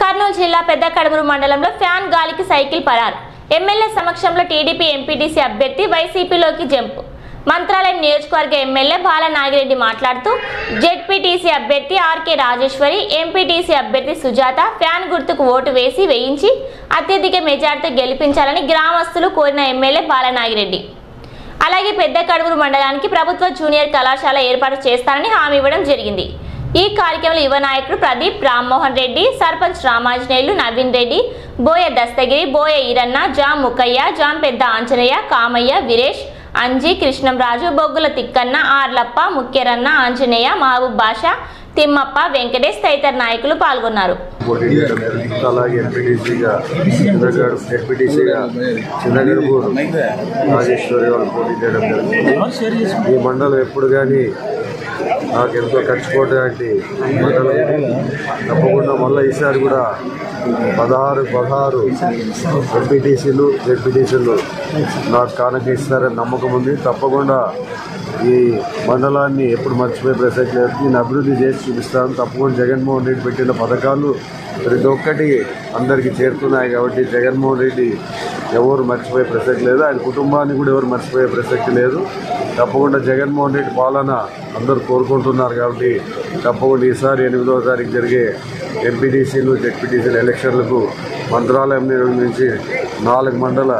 కర్నూలు జిల్లా పెద్ద కడమూరు మండలంలో ఫ్యాన్ గాలికి సైకిల్ పరారు. ఎమ్మెల్యే సమక్షంలో టీడీపీ ఎంపీటీసీ అభ్యర్థి వైసీపీలోకి జంపు. మంత్రాలయం నియోజకవర్గ ఎమ్మెల్యే బాల నాగిరెడ్డి మాట్లాడుతూ జెడ్పీటీసీ అభ్యర్థి ఆర్కే రాజేశ్వరి ఎంపీటీసీ అభ్యర్థి సుజాత ఫ్యాన్ గుర్తుకు ఓటు వేసి వేయించి అత్యధిక మెజార్టీతో గెలిపించాలని గ్రామస్తులు కోరిన ఎమ్మెల్యే బాల నాగిరెడ్డి అలాగే పెద్ద కడుగురు మండలానికి ప్రభుత్వ జూనియర్ కళాశాల ఏర్పాటు చేస్తానని హామీ ఇవ్వడం జరిగింది. ఈ కార్యక్రమంలో యువ నాయకుడు ప్రదీప్ రామ్మోహన్ రెడ్డి సర్పంచ్ రామాంజనేయులు నవీన్ రెడ్డి బోయ దస్తగిరి బోయ ఈరన్న జాం ముక్కయ్య జాం పెద్ద ఆంజనేయ కామయ్య వీరేష్ అంజీ కృష్ణంరాజు బొగ్గుల తిక్కన్న ఆర్లప్ప ముఖ్యరన్న ఆంజనేయ మహబూబ్ బాషా తిమ్మప్ప వెంకటేష్ తదితర నాయకులు పాల్గొన్నారు. అలాగే ఎంపీటీసీగా చిన్నగడు ఎంపీటీసీగా చిన్నగడుపూరు రాజేశ్వరి వాళ్ళు పోటీ చేయడం జరిగింది. ఈ మండలం ఎప్పుడు కానీ నాకు ఎంతో ఖర్చుకోవడానికి మండలం తప్పకుండా మళ్ళీ ఈసారి కూడా పదహారు పదహారు ఎంపీటీసీలు జెడ్పీటీసీలు నాకు కానుక ఇస్తారని నమ్మకం ఉంది. తప్పకుండా ఈ మండలాన్ని ఎప్పుడు మర్చిపోయే ప్రసక్తి లేదు. నేను అభివృద్ధి చేసి చూపిస్తాను. తప్పకుండా జగన్మోహన్ రెడ్డి పెట్టిన పథకాలు ప్రతి ఒక్కటి అందరికీ చేరుతున్నాయి కాబట్టి జగన్మోహన్ రెడ్డి ఎవరు మర్చిపోయే ప్రసక్తి లేదు. ఆయన కుటుంబాన్ని కూడా ఎవరు మర్చిపోయే ప్రసక్తి లేదు. తప్పకుండా జగన్మోహన్ రెడ్డి పాలన అందరూ కోరుకుంటున్నారు కాబట్టి తప్పకుండా ఈసారి ఎనిమిదవ తారీఖు జరిగే ఎంపీటీసీలు జెడ్పీటీసీలు ఎలక్షన్లకు మంత్రాలయం నుంచి నాలుగు మండల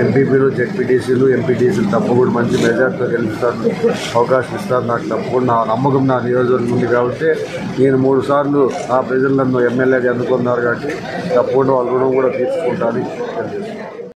ఎంపీపీలు జెడ్పీటీసీలు ఎంపీటీసీలు తప్పకుండా మంచి మెజార్టీతో గెలుస్తారు అవకాశం ఇస్తారు. నాకు తప్పకుండా నా నమ్మకం నా నియోజకవర్గం ఉంది కాబట్టి నేను మూడు సార్లు నా ప్రజలను ఎమ్మెల్యేగా అందుకున్నారు కాబట్టి తప్పకుండా వాళ్ళ రుణం కూడా తీర్చుకుంటాను